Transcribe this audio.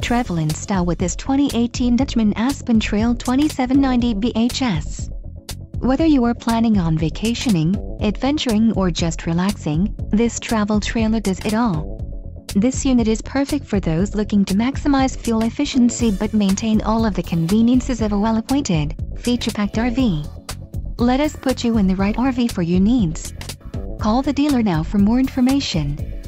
Travel in style with this 2018 Dutchmen Aspen Trail 2790 BHS. Whether you are planning on vacationing, adventuring or just relaxing, this travel trailer does it all. This unit is perfect for those looking to maximize fuel efficiency but maintain all of the conveniences of a well-appointed, feature-packed RV. Let us put you in the right RV for your needs. Call the dealer now for more information.